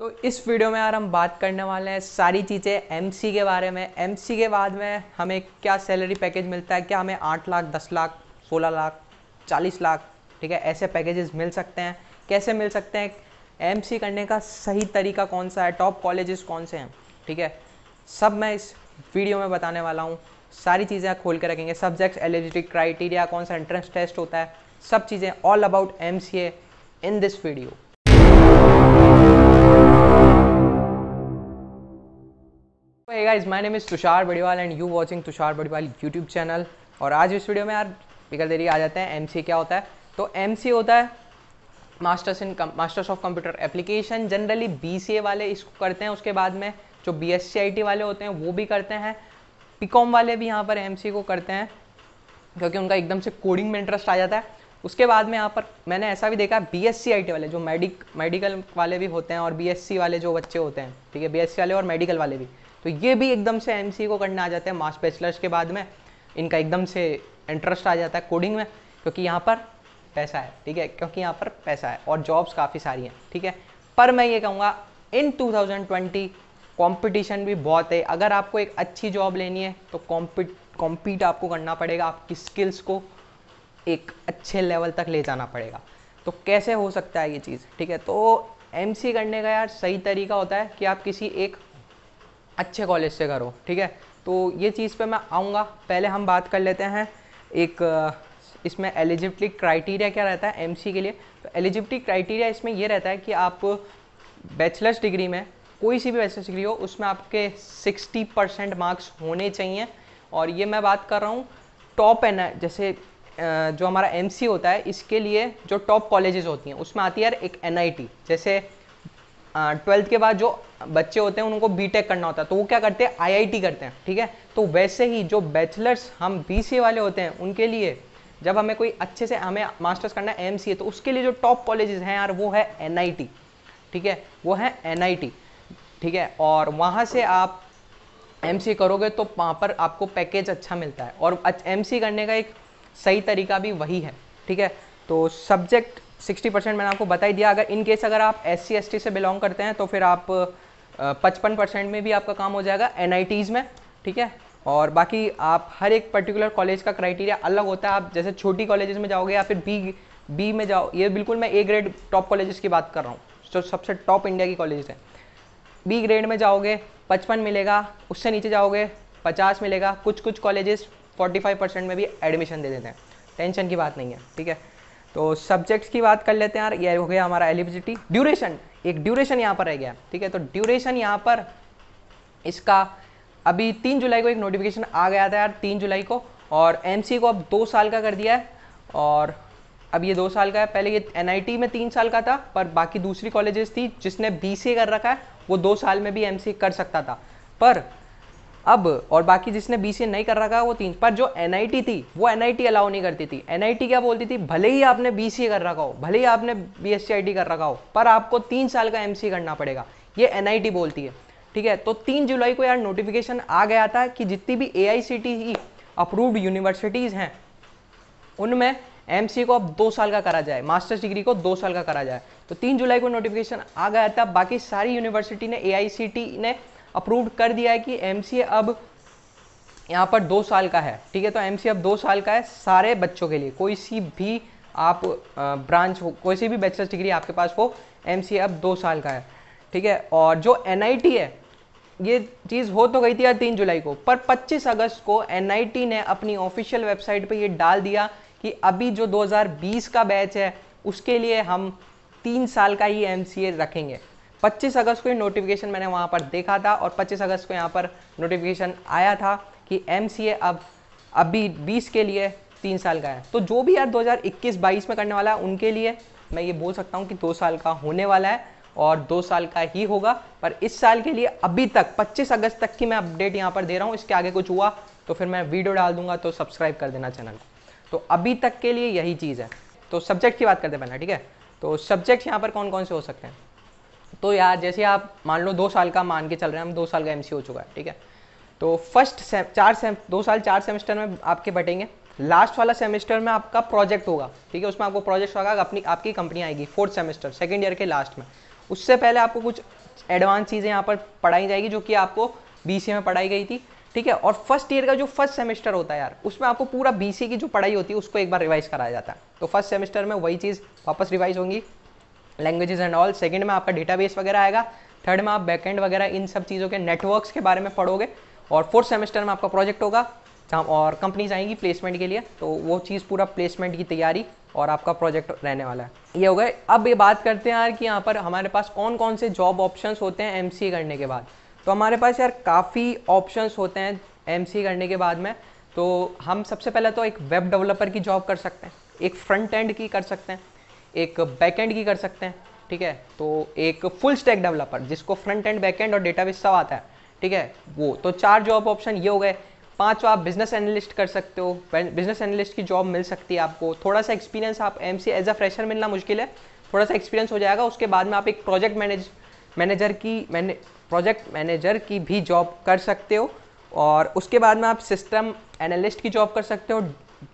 तो इस वीडियो में यार हम बात करने वाले हैं सारी चीज़ें एमसी के बारे में। एमसी के बाद में हमें क्या सैलरी पैकेज मिलता है? क्या हमें आठ लाख, दस लाख, सोलह लाख, चालीस लाख, ठीक है, ऐसे पैकेजेस मिल सकते हैं? कैसे मिल सकते हैं? एमसी करने का सही तरीका कौन सा है? टॉप कॉलेजेस कौन से हैं? ठीक है, सब मैं इस वीडियो में बताने वाला हूँ। सारी चीज़ें खोल के रखेंगे। सब्जेक्ट्स एलिजिबिलिटी क्राइटेरिया कौन सा एंट्रेंस टेस्ट होता है? सब चीज़ें all about MCA in this video guys, my name is Tushar Badiwal and you watching Tushar Badiwal YouTube channel और आज इस वीडियो में यार बिगड़ देरी आ जाते हैं एमसी क्या होता है? तो एमसी होता है masters in masters of computer application generally BCA वाले इसको करते हैं, उसके बाद में जो बीएससी वाले होते हैं, वो भी करते हैं। पीकॉम वाले भी यहाँ पर एमसी को करते हैं, क्योंकि उनका एकदम से कोडिंग में इंटरेस्ट आ जाता है। उसके बाद में यहाँ पर मैंने ऐसा भी देखा बी एस वाले जो मेडिक मेडिकल वाले भी होते हैं और बी वाले जो बच्चे होते हैं, ठीक है? बी वाले और मेडिकल वाले भी। तो ये भी एकदम से एमसी को करने आ जाता है मास बैचलर्स के बाद में। इनका एकदम से इंटरेस्ट आ जाता है कोडिंग में, क्योंकि यहाँ पर पैसा है, ठीक है? क्योंकि यहाँ पर पैसा है और जॉब्स काफ़ी सारी हैं, ठीक है? पर मैं ये कहूँगा इन 2020 कंपटीशन भी बहुत है। अगर आपको एक अच्छी जॉब लेनी है तो कॉम्पिट कॉम्पीट आपको करना पड़ेगा, आपकी स्किल्स को एक अच्छे लेवल तक ले जाना पड़ेगा। तो कैसे हो सकता है ये चीज़, ठीक है? तो एमसी करने का यार सही तरीका होता है कि आप किसी एक अच्छे कॉलेज से करो, ठीक है? तो ये चीज़ पे मैं आऊँगा। पहले हम बात कर लेते हैं एक इसमें एलिजिबिलिटी क्राइटेरिया क्या रहता है एमसी के लिए? तो एलिजिबिलिटी क्राइटेरिया इसमें ये रहता है कि आप बैचलर्स डिग्री में, कोई सी भी बैचलर्स डिग्री हो, उसमें आपके 60 परसेंट मार्क्स होने चाहिए। और ये मैं बात कर रहा हूँ टॉप एन जैसे जो हमारा एमसी होता है, इसके लिए जो टॉप कॉलेजेस होती हैं, उसमें आती है एक एनआईटी जैसे ट्वेल्थ के बाद जो बच्चे होते हैं, उनको बीटेक करना होता है। तो वो क्या करते हैं? आईआईटी करते हैं, ठीक है? तो वैसे ही जो बैचलर्स हम बीसीए वाले होते हैं, उनके लिए जब हमें कोई अच्छे से हमें मास्टर्स करना है एम तो उसके लिए जो टॉप कॉलेजेस हैं यार, वो है एनआईटी ठीक है? वो है एनआईटी ठीक है? और वहाँ से आप एम करोगे तो वहाँ पर आपको पैकेज अच्छा मिलता है। और एम करने का एक सही तरीका भी वही है, ठीक है? तो सब्जेक्ट 60 परसेंट मैंने आपको बता ही दिया। अगर इन केस अगर आप एस सी से बिलोंग करते हैं तो फिर आप पचपन परसेंट में भी आपका काम हो जाएगा एन में, ठीक है? और बाकी आप हर एक पर्टिकुलर कॉलेज का क्राइटेरिया अलग होता है। आप जैसे छोटी कॉलेजेस में जाओगे या फिर बी बी में जाओ, ये बिल्कुल मैं ए ग्रेड टॉप कॉलेजेस की बात कर रहा हूँ, जो सबसे टॉप इंडिया की कॉलेज है। बी ग्रेड में जाओगे, पचपन मिलेगा, उससे नीचे जाओगे, पचास मिलेगा कुछ कुछ कॉलेजेस 45 परसेंट में भी एडमिशन दे देते हैं। टेंशन की बात नहीं है, ठीक है? तो सब्जेक्ट्स की बात कर लेते हैं यार, ये हो गया हमारा एलिजिबिलिटी ड्यूरेशन एक ड्यूरेशन यहाँ पर रह गया, ठीक है? तो ड्यूरेशन यहाँ पर इसका, अभी तीन जुलाई को एक नोटिफिकेशन आ गया था यार, तीन जुलाई को, और एमसी को अब दो साल का कर दिया है, और अब ये दो साल का है। पहले ये एनआईटी में तीन साल का था, पर बाकी दूसरी कॉलेजेस थी जिसने बीसीए कर रखा है, वो दो साल में भी एम कर सकता था। पर अब और बाकी जिसने बी नहीं कर रखा, वो तीन। पर जो NIT थी, वो NIT अलाउ नहीं करती थी। NIT क्या बोलती थी? भले ही आपने बी कर रखा हो, भले ही आपने बी कर रखा हो, पर आपको तीन साल का एम करना पड़ेगा। ये NIT बोलती है, ठीक है? तो तीन जुलाई को यार नोटिफिकेशन आ गया था कि जितनी भी ए अप्रूव्ड यूनिवर्सिटीज़ हैं, उनमें एम को अब दो साल का करा जाए मास्टर्स डिग्री को दो साल का करा जाए। तो तीन जुलाई को नोटिफिकेशन आ गया था, बाकी सारी यूनिवर्सिटी ने ए ने अप्रूव्ड कर दिया है कि एमसीए अब यहाँ पर दो साल का है। ठीक है तो एम अब दो साल का है सारे बच्चों के लिए। कोई सी भी आप ब्रांच हो, कोई सी भी बैचलर्स डिग्री आपके पास हो एमसीए अब दो साल का है। ठीक है, और जो एनआईटी है, ये चीज़ हो तो गई थी यार तीन जुलाई को, पर 25 अगस्त को एनआईटी ने अपनी ऑफिशियल वेबसाइट पे ये डाल दिया कि अभी जो 2020 का बैच है, उसके लिए हम तीन साल का ही एमसीए रखेंगे। 25 अगस्त को ये नोटिफिकेशन मैंने वहाँ पर देखा था और 25 अगस्त को यहाँ पर नोटिफिकेशन आया था कि एमसीए अब, अभी 20 के लिए तीन साल का है। तो जो भी यार 2021-22 में करने वाला है, उनके लिए मैं ये बोल सकता हूँ कि दो साल का होने वाला है और दो साल का ही होगा। पर इस साल के लिए अभी तक 25 अगस्त तक की मैं अपडेट यहाँ पर दे रहा हूँ। इसके आगे कुछ हुआ तो फिर मैं वीडियो डाल दूँगा तो सब्सक्राइब कर देना चैनल को। तो अभी तक के लिए यही चीज़ है। तो सब्जेक्ट की बात करते हैं पहले, ठीक है? तो सब्जेक्ट यहाँ पर कौन कौन से हो सकते हैं? तो यार, जैसे आप मान लो दो साल का मान के चल रहे हैं, हम दो साल का एम हो चुका है, ठीक है? तो फ़र्स्ट सेम चार सेम दो साल चार सेमेस्टर में आपके बटेंगे। लास्ट वाला सेमेस्टर में आपका प्रोजेक्ट होगा, ठीक है? उसमें आपको प्रोजेक्ट होगा, अपनी, आपकी कंपनी आएगी फोर्थ सेमेस्टर सेकेंड ईयर के लास्ट में। उससे पहले आपको कुछ एडवांस चीज़ें यहाँ पर पढ़ाई जाएगी, जो कि आपको बी में पढ़ाई गई थी, ठीक है? और फ़र्स्ट ईयर का जो फ़र्स्ट सेमेस्टर होता है यार, उसमें आपको पूरा बी की जो पढ़ाई होती है, उसको एक बार रिवाइज कराया जाता है। तो फ़र्स्ट सेमेस्टर में वही चीज़ वापस रिवाइज होंगी लैंग्वेजेस एंड ऑल सेकंड में आपका डेटाबेस वगैरह आएगा. थर्ड में आप बैकएंड वगैरह इन सब चीज़ों के नेटवर्क्स के बारे में पढ़ोगे. और फोर्थ सेमेस्टर में आपका प्रोजेक्ट होगा. और कंपनीज़ आएँगी प्लेसमेंट के लिए. तो वो चीज़ पूरा प्लेसमेंट की तैयारी और आपका प्रोजेक्ट रहने वाला है. ये हो गए. अब ये बात करते हैं यार कि यहाँ पर हमारे पास कौन कौन से जॉब ऑप्शंस होते हैं एम करने के बाद. तो हमारे पास यार काफ़ी ऑप्शंस होते हैं एमसीए करने के बाद में. तो हम सबसे पहले तो एक वेब डेवलपर की जॉब कर सकते हैं. एक फ्रंट एंड की कर सकते हैं. एक बैक एंड की कर सकते हैं, ठीक है? तो एक फुल स्टैक डेवलपर जिसको फ्रंट एंड बैक एंड और डेटाबेस सब आता है, ठीक है? वो तो चार जॉब ऑप्शन ये हो गए। पाँच आप बिज़नेस एनालिस्ट कर सकते हो। बिज़नेस एनालिस्ट की जॉब मिल सकती है आपको। थोड़ा सा एक्सपीरियंस आप M C as a fresher मिलना मुश्किल है। थोड़ा सा एक्सपीरियंस हो जाएगा, उसके बाद में आप एक प्रोजेक्ट मैनेज मैनेजर की मैने प्रोजेक्ट मैनेजर की भी जॉब कर सकते हो। और उसके बाद में आप सिस्टम एनालिस्ट की जॉब कर सकते हो।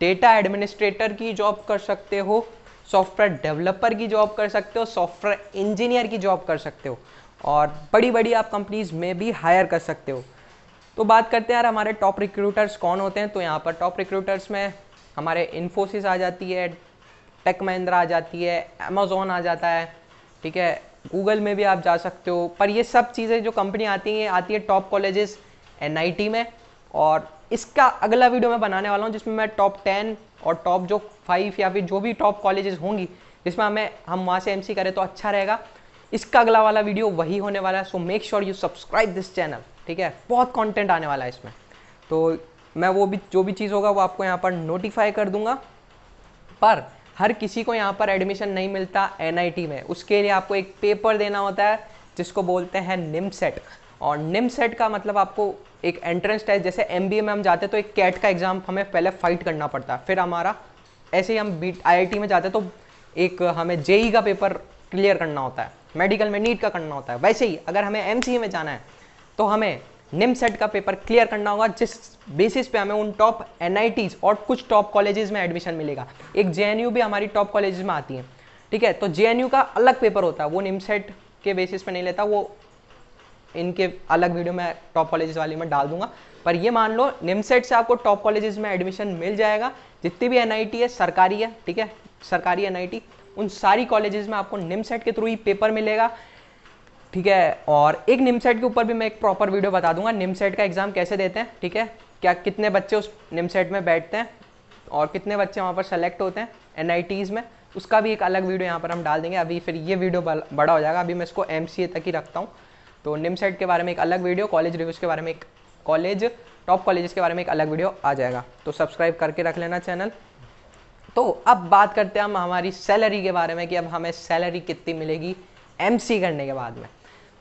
डेटा एडमिनिस्ट्रेटर की जॉब कर सकते हो। सॉफ्टवेयर डेवलपर की जॉब कर सकते हो, सॉफ्टवेयर इंजीनियर की जॉब कर सकते हो और बड़ी बड़ी आप कंपनीज़ में भी हायर कर सकते हो। तो बात करते हैं यार, हमारे टॉप रिक्रूटर्स कौन होते हैं? तो यहाँ पर टॉप रिक्रूटर्स में हमारे इन्फोसिस आ जाती है टेक महिंद्रा आ जाती है अमेजोन आ जाता है, ठीक है? गूगल में भी आप जा सकते हो, पर ये सब चीज़ें जो कंपनी आती हैं, आती है टॉप कॉलेजेस NIT में और इसका अगला वीडियो मैं बनाने वाला हूँ, जिसमें मैं टॉप टेन और टॉप जो फाइव या फिर जो भी टॉप कॉलेजेस होंगी, जिसमें हमें, हम वहाँ से एमसी करें तो अच्छा रहेगा। इसका अगला वाला वीडियो वही होने वाला है so make sure you subscribe this channel ठीक है? बहुत कंटेंट आने वाला है इसमें। तो मैं वो भी, जो भी चीज़ होगा वो आपको यहाँ पर नोटिफाई कर दूँगा। पर हर किसी को यहाँ पर एडमिशन नहीं मिलता एनआईटी में। उसके लिए आपको एक पेपर देना होता है, जिसको बोलते हैं निम सेट और निम सेट का मतलब आपको एक एंट्रेंस टेस्ट जैसे एमबीए में हम जाते हैं तो एक कैट का एग्ज़ाम हमें पहले फाइट करना पड़ता है। फिर हमारा, ऐसे ही हम बी आई में जाते हैं तो एक हमें जेई का पेपर क्लियर करना होता है। मेडिकल में नीट का करना होता है। वैसे ही अगर हमें एम में जाना है तो हमें निम सेट का पेपर क्लियर करना होगा, जिस बेसिस पे हमें उन टॉप एन और कुछ टॉप कॉलेजेस में एडमिशन मिलेगा। एक जेएनयू भी हमारी टॉप कॉलेज में आती है। ठीक है तो जेएनयू का अलग पेपर होता है। वो निम सेट के बेसिस पे नहीं लेता, वो इनके अलग वीडियो में टॉप कॉलेजेस वाली में डाल दूँगा। पर ये मान लो निमसेट से आपको टॉप कॉलेजेस में एडमिशन मिल जाएगा। जितनी भी एन है, सरकारी है, ठीक है? सरकारी एनआईटी उन सारी कॉलेजेस में आपको निमसेट के थ्रू ही पेपर मिलेगा, ठीक है? और एक निमसेट के ऊपर भी मैं एक प्रॉपर वीडियो बता दूँगा। निमसेट का एग्ज़ाम कैसे देते हैं, ठीक है? क्या कितने बच्चे उस निमसेट में बैठते हैं और कितने बच्चे वहाँ पर सेलेक्ट होते हैं एन में, उसका भी एक अलग वीडियो यहाँ पर हम डाल देंगे। अभी फिर ये वीडियो बड़ा हो जाएगा। अभी मैं इसको एम तक ही रखता हूँ। तो निम सेट के बारे में एक अलग वीडियो, कॉलेज रिव्यूज़ के बारे में एक कॉलेज, टॉप कॉलेजेस के बारे में एक अलग वीडियो आ जाएगा। तो सब्सक्राइब करके रख लेना चैनल। तो अब बात करते हैं हम हमारी सैलरी के बारे में कि अब हमें सैलरी कितनी मिलेगी एमसी करने के बाद में।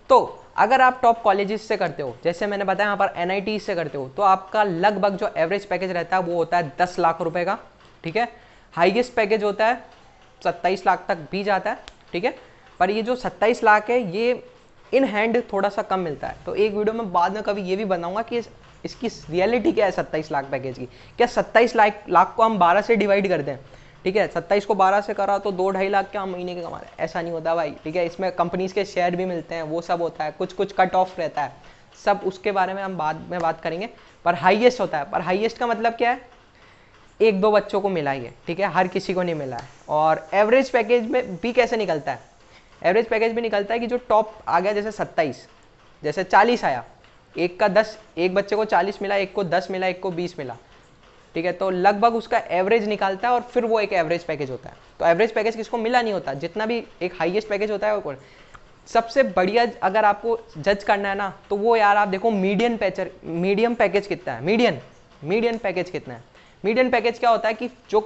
तो अगर आप टॉप कॉलेजेस से करते हो, जैसे मैंने बताया यहाँ पर एनआईटी से करते हो तो आपका लगभग जो एवरेज पैकेज रहता है वो होता है दस लाख रुपए का, ठीक है? हाईएस्ट पैकेज होता है सत्ताईस लाख तक भी जाता है, ठीक है? पर ये जो सत्ताईस लाख है, ये इन हैंड थोड़ा सा कम मिलता है। तो एक वीडियो में बाद में कभी ये भी बनाऊँगा कि इसकी रियलिटी क्या है सत्ताईस लाख पैकेज की। क्या सत्ताईस लाख लाख को हम बारह से डिवाइड कर दें? ठीक है, सत्ताईस को बारह से करा तो दो ढाई लाख क्या महीने के कमा रहे हैं? ऐसा नहीं होता भाई, ठीक है? इसमें कंपनीज़ के शेयर भी मिलते हैं, वो सब होता है कुछ कुछ कट ऑफ़ रहता है। सब उसके बारे में हम बाद में बात करेंगे। पर हाईएस्ट होता है। पर हाईएस्ट का मतलब क्या है? एक दो बच्चों को मिला ही है ठीक है? हर किसी को नहीं मिला है। और एवरेज पैकेज में भी कैसे निकलता है? एवरेज पैकेज भी निकलता है कि जो टॉप आ गया, जैसे सत्ताईस, जैसे चालीस आया, एक का दस, एक बच्चे को चालीस मिला, एक को दस मिला, एक को बीस मिला, ठीक है? तो लगभग उसका एवरेज निकालता है और फिर वो एक एवरेज पैकेज होता है। तो एवरेज पैकेज किसको मिला नहीं होता? जितना भी एक हाईएस्ट पैकेज होता है वो सबसे बढ़िया अगर आपको जज करना है ना तो वो यार आप देखो मीडियम पैचर मीडियम पैकेज कितना है? मीडियम मीडियम पैकेज कितना है? मीडियम पैकेज क्या होता है कि जो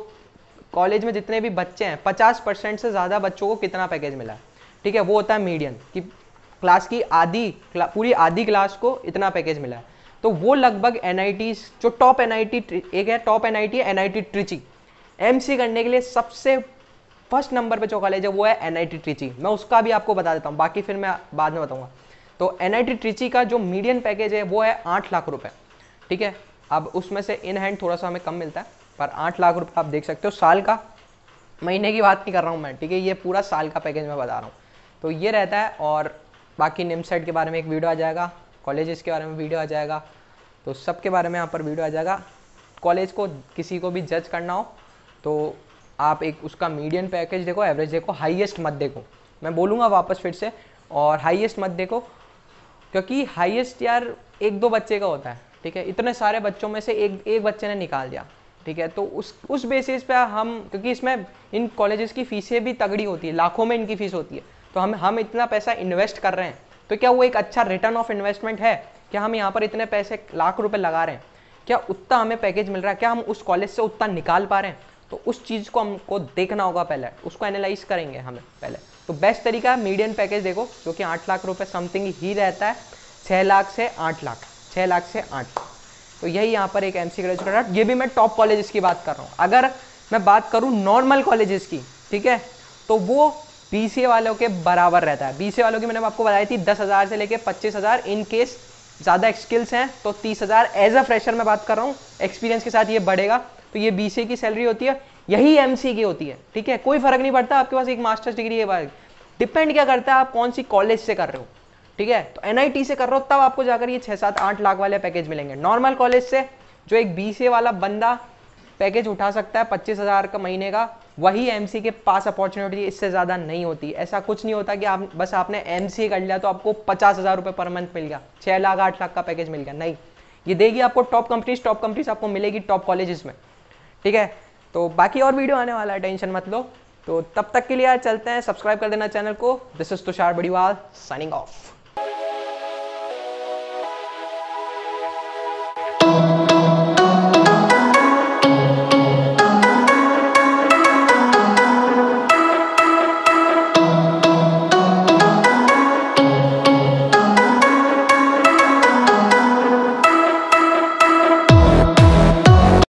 कॉलेज में जितने भी बच्चे हैं, पचास परसेंट से ज़्यादा बच्चों को कितना पैकेज मिला है? ठीक है, वो होता है मीडियन कि क्लास की आधी पूरी आधी क्लास को इतना पैकेज मिला है। तो वो लगभग एन जो टॉप एनआईटी एक है top N I T N I T Trichy M करने के लिए सबसे फ़र्स्ट नंबर पे जो कॉलेज है वो है एन आई टी ट्रिची मैं उसका भी आपको बता देता हूँ, बाकी फिर मैं बाद में बताऊँगा। तो एन आई टी ट्रिची का जो मीडियन पैकेज है, वो है आठ लाख रुपये ठीक है, अब उसमें से इन हैंड थोड़ा सा हमें कम मिलता है, पर आठ लाख रुपये आप देख सकते हो साल का। महीने की बात नहीं कर रहा हूँ मैं, ठीक है, ये पूरा साल का पैकेज मैं बता रहा हूँ। तो ये रहता है और बाकी निम सेट के बारे में एक वीडियो आ जाएगा कॉलेजेस के बारे में वीडियो आ जाएगा तो सब के बारे में यहाँ पर वीडियो आ जाएगा। कॉलेज को किसी को भी जज करना हो तो आप एक उसका मीडियम पैकेज देखो एवरेज देखो हाईएस्ट मत देखो। मैं बोलूँगा वापस फिर से, और हाईएस्ट मत देखो, क्योंकि हाईएस्ट यार एक दो बच्चे का होता है, ठीक है? इतने सारे बच्चों में से एक एक बच्चे ने निकाल दिया, ठीक है? तो उस उस बेसिस पे हम, क्योंकि इसमें इन कॉलेजेस की फीसें भी तगड़ी होती है, लाखों में इनकी फ़ीस होती है। तो हम हम इतना पैसा इन्वेस्ट कर रहे हैं। तो क्या वो एक अच्छा रिटर्न ऑफ़ इन्वेस्टमेंट है? क्या हम यहाँ पर इतने पैसे लाख रुपए लगा रहे हैं? क्या उतना हमें पैकेज मिल रहा है? क्या हम उस कॉलेज से उतना निकाल पा रहे हैं? तो उस चीज़ को हमको देखना होगा पहले। उसको एनालाइज करेंगे हमें पहले। तो बेस्ट तरीका है मीडियम पैकेज देखो, जो कि आठ लाख रुपए समथिंग ही रहता है। छः लाख से आठ लाख। छः लाख से आठ। तो यही यहाँ पर एक एम सी ग्रेजुएट ये भी मैं टॉप कॉलेजेस की बात कर रहा हूँ। अगर मैं बात करूँ नॉर्मल कॉलेजेस की, ठीक है? तो वो बी वालों के बराबर रहता है। बीसी वालों की मैंने आपको बताई थी, दस हज़ार से लेके पच्चीस हज़ार इन केस ज़्यादा स्किल्स हैं तो तीस हज़ार एज अ फ्रेशर मैं बात कर रहा हूँ एक्सपीरियंस के साथ ये बढ़ेगा। तो ये बीसी की सैलरी होती है, यही एमसी की होती है, ठीक है? कोई फ़र्क नहीं पड़ता आपके पास एक मास्टर्स डिग्री है डिपेंड क्या करता है आप कौन सी कॉलेज से कर रहे हो, ठीक है? तो एन से कर रहे हो, तब आपको जाकर ये छः सात आठ लाख वाले पैकेज मिलेंगे। नॉर्मल कॉलेज से जो एक बी वाला बंदा पैकेज उठा सकता है पच्चीस हज़ार का महीने का वही एमसी के पास अपॉर्चुनिटी इससे ज़्यादा नहीं होती। ऐसा कुछ नहीं होता कि आप, बस आपने एमसी कर लिया तो आपको पचास हज़ार रुपये पर मंथ मिल गया। छः लाख, आठ लाख का पैकेज मिल गया। नहीं। ये देगी आपको टॉप कंपनीज़ टॉप कंपनीज़ आपको मिलेगी टॉप कॉलेजेस में। ठीक है? तो बाकी और वीडियो आने वाला है। टेंशन मत लो। तो तब तक के लिए चलते हैं। सब्सक्राइब कर देना चैनल को। This is Tushar Badiwal signing off